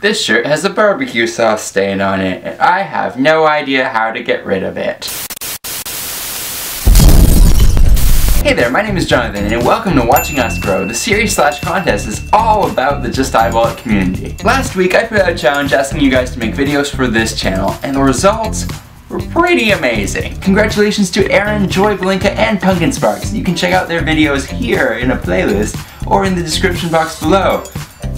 This shirt has a barbecue sauce stain on it, and I have no idea how to get rid of it. Hey there, my name is Jonathan, and welcome to Watching Us Grow. The series slash contest is all about the Just Eyeball It community. Last week, I put out a challenge asking you guys to make videos for this channel, and the results were pretty amazing. Congratulations to Aaron, Joy Blinka, and Pumpkin Sparks. You can check out their videos here in a playlist or in the description box below.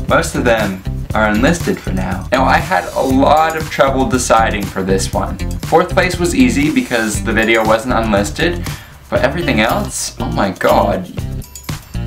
Most of them are unlisted for now. Now I had a lot of trouble deciding for this one. Fourth place was easy because the video wasn't unlisted, but everything else, oh my god.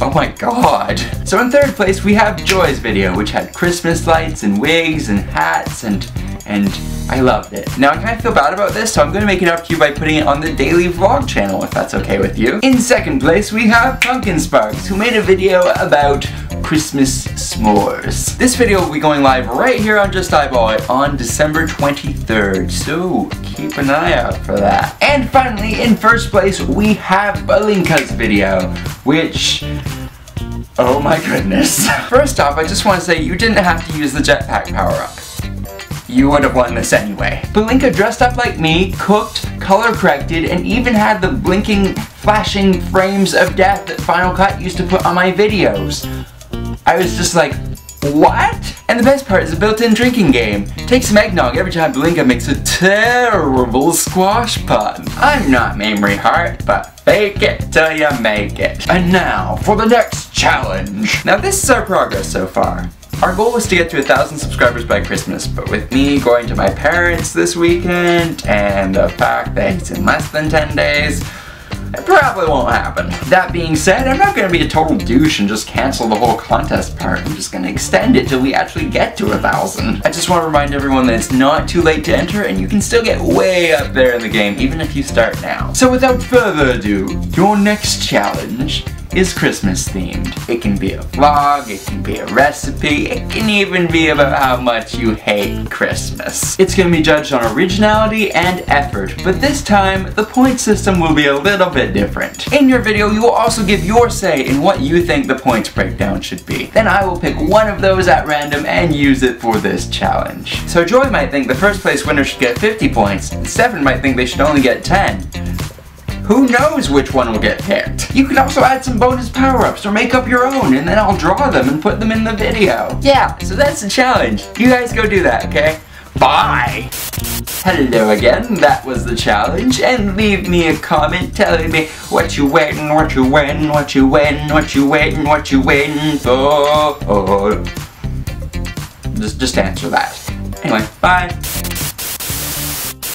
Oh my god. So in third place we have Joy's video, which had Christmas lights and wigs and hats and and I loved it. Now I kind of feel bad about this, so I'm to make it up to you by putting it on the daily vlog channel, if that's okay with you. In second place, we have Pumpkin Sparks, who made a video about Christmas s'mores. This video will be going live right here on Just Eyeball It on December 23rd, so keep an eye out for that. And finally, in first place, we have Balinka's video, which Oh my goodness. First off, I just want to say you didn't have to use the jetpack power-up you would have won this anyway. Belinka dressed up like me, cooked, color corrected, and even had the blinking, flashing frames of death that Final Cut used to put on my videos. I was just like, what? And the best part is a built-in drinking game. Take some eggnog every time Belinka makes a terrible squash pun. I'm not Mamrie Hart, but fake it till you make it. And now, for the next challenge. Now this is our progress so far. Our goal was to get to a thousand subscribers by Christmas, but with me going to my parents this weekend and the fact that it's in less than 10 days, it probably won't happen. That being said, I'm not going to be a total douche and just cancel the whole contest part. I'm just going to extend it till we actually get to a thousand. I just want to remind everyone that it's not too late to enter and you can still get way up there in the game even if you start now. So without further ado, your next challenge is Christmas themed. It can be a vlog, it can be a recipe, it can even be about how much you hate Christmas. It's gonna be judged on originality and effort, but this time, the point system will be a little bit different. In your video, you will also give your say in what you think the points breakdown should be. Then I will pick one of those at random and use it for this challenge. So Joy might think the first place winner should get 50 points, and Stefan might think they should only get 10 who knows which one will get picked? You can also add some bonus power-ups or make up your own and then I'll draw them and put them in the video. Yeah, so that's the challenge. You guys go do that, okay? Bye! Hello again, that was the challenge, and leave me a comment telling me what you waiting, what you waiting, what you waiting, what you waiting, what you waiting for. Just, just answer that. Anyway, bye.